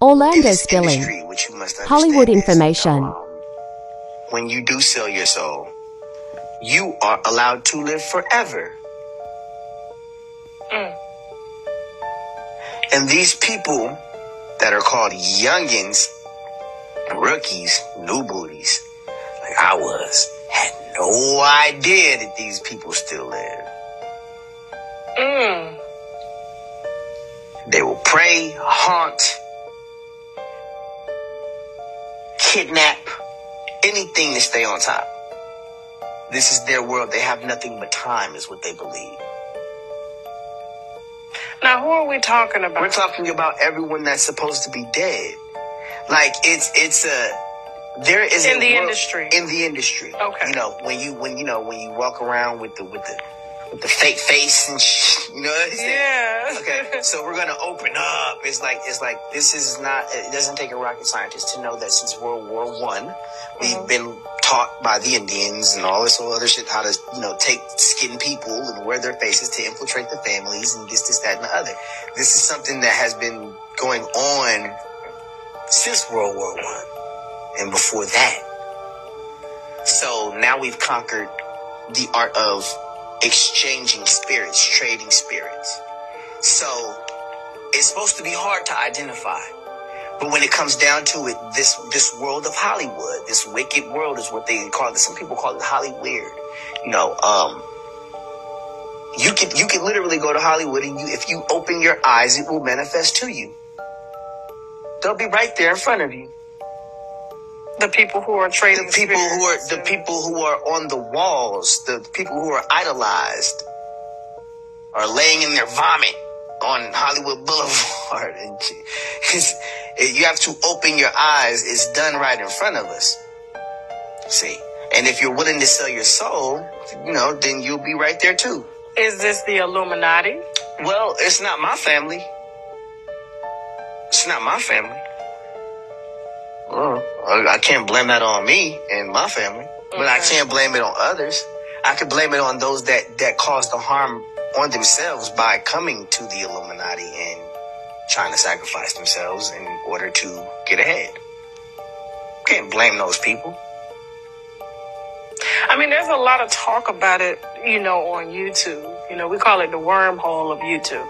Orlando this Spilling. industry, which you must Hollywood information. um, when you do sell your soul, you are allowed to live forever. And these people that are called youngins, rookies, new booties, like I was, had no idea that these people still live. Mm. They will prey, haunt, kidnap, anything to stay on top. This is their world. They have nothing but time, is what they believe. Now, who are we talking about? We're talking about everyone that's supposed to be dead. Like it's it's a there is In the world- industry. In the industry. Okay. You know when you when you know when you walk around with the with the with the fake face and sh- you know what I'm saying? Yeah. So we're gonna open up. It's like it's like this is not. It doesn't take a rocket scientist to know that since World War One, we've Mhm. been taught by the Indians and all this whole other shit how to you know take skin people and wear their faces to infiltrate the families and this this that and the other. This is something that has been going on since World War One and before that. So now we've conquered the art of exchanging spirits, trading spirits. So it's supposed to be hard to identify. But when it comes down to it, this this world of Hollywood, this wicked world is what they call it. Some people call it Hollyweird. You know, um you can you can literally go to Hollywood and you if you open your eyes, it will manifest to you. They'll be right there in front of you. The people who are trading The people who are the people who are on the walls, the people who are idolized, are laying in their vomit on Hollywood Boulevard. And you have to open your eyes. It's done right in front of us. See, and if you're willing to sell your soul, you know, then you'll be right there too. Is this the Illuminati? Well, it's not my family. It's not my family. Well, I I can't blame that on me and my family, but I can't blame it on others. I could blame it on those that that caused the harm on themselves by coming to the Illuminati and trying to sacrifice themselves in order to get ahead. Can't blame those people. I mean, there's a lot of talk about it, you know, on YouTube. You know, we call it the wormhole of YouTube.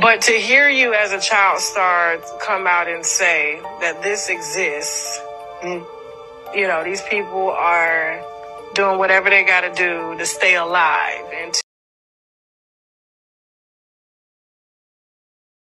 But to hear you as a child star come out and say that this exists, mm, you know, these people are doing whatever they got to do to stay alive and